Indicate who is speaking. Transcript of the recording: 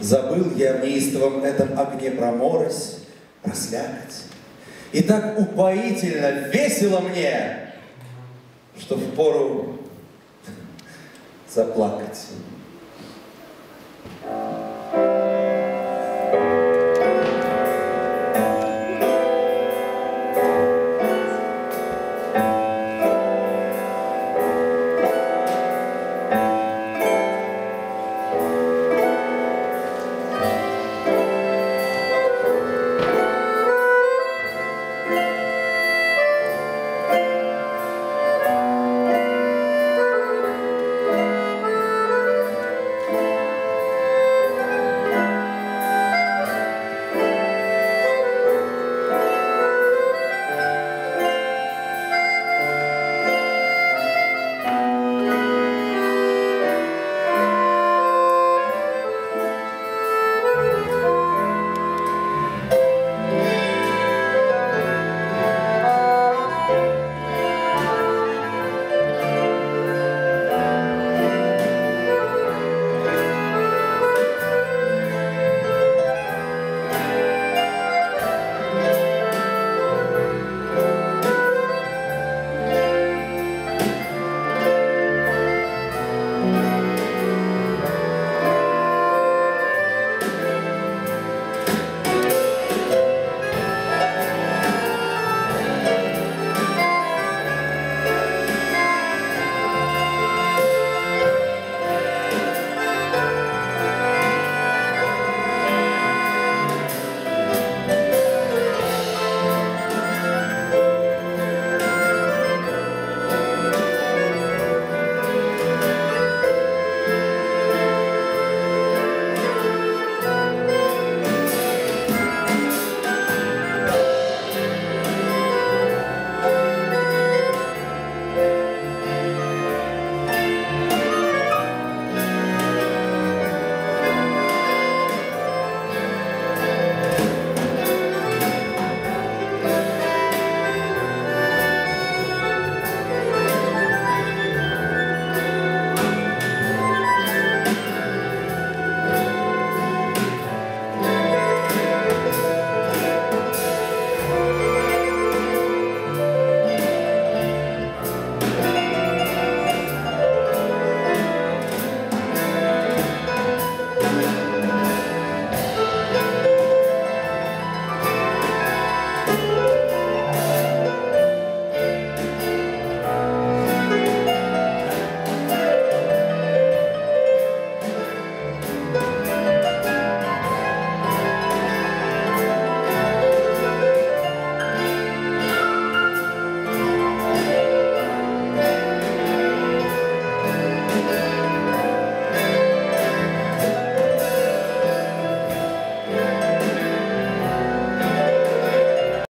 Speaker 1: Забыл я в неистовом этом огне про морось, про. И так упоительно, весело мне, что впору заплакать.